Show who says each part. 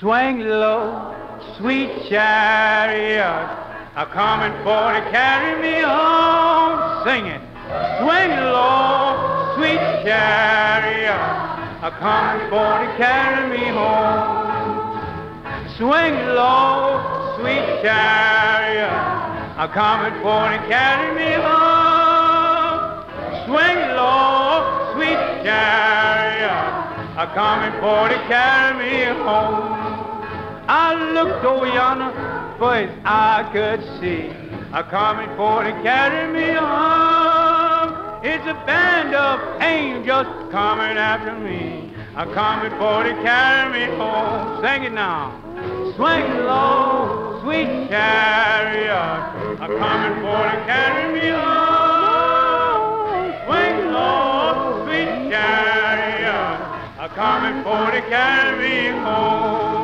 Speaker 1: Swing low, sweet chariot, a coming for to carry me home. Sing it. Swing low, sweet chariot, a coming for to carry me home. Swing low, sweet chariot, a coming for to carry me home. Swing low, sweet chariot, a coming for to carry me home. I looked over yonder, first I could see a coming for to carry me home. It's a band of angels coming after me, a coming for to carry me home. Sing it now. Swing low, sweet chariot, a coming for to carry me home. a for forty carrying home.